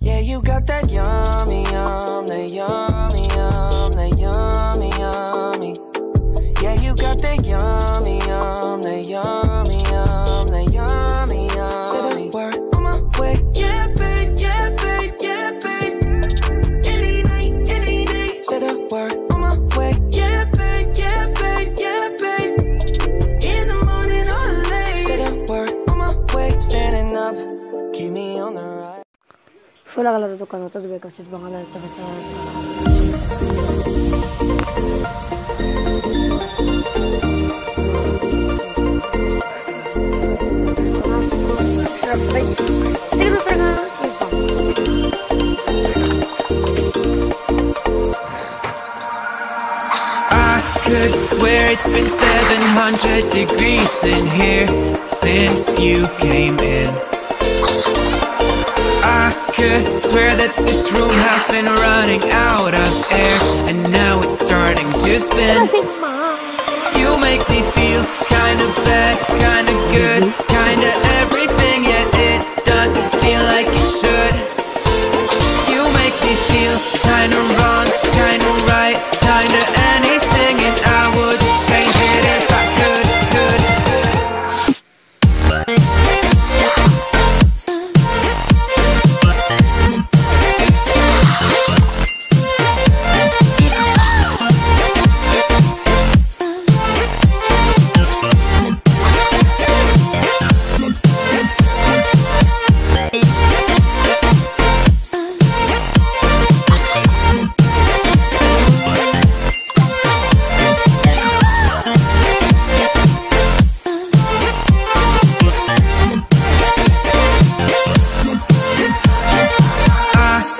Yeah, you got that yummy, yum, that yummy, yum, that yummy, yummy. Yeah, you got that yummy, yum, that yummy, I could swear it's been 700 degrees in here since you came in. Could swear that this room has been running out of air and now it's starting to spin. You make me feel kinda bad, kinda good,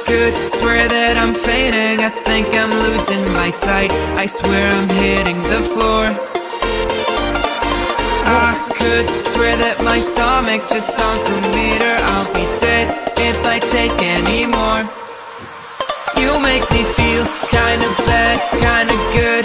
I could swear that I'm fading. I think I'm losing my sight. I swear I'm hitting the floor. I could swear that my stomach just sunk a meter. I'll be dead if I take any more. You make me feel kinda bad, kinda good,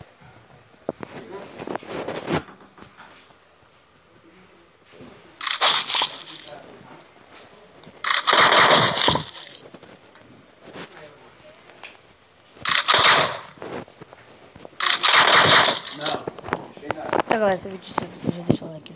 galera, esse vídeo se você já deixou o like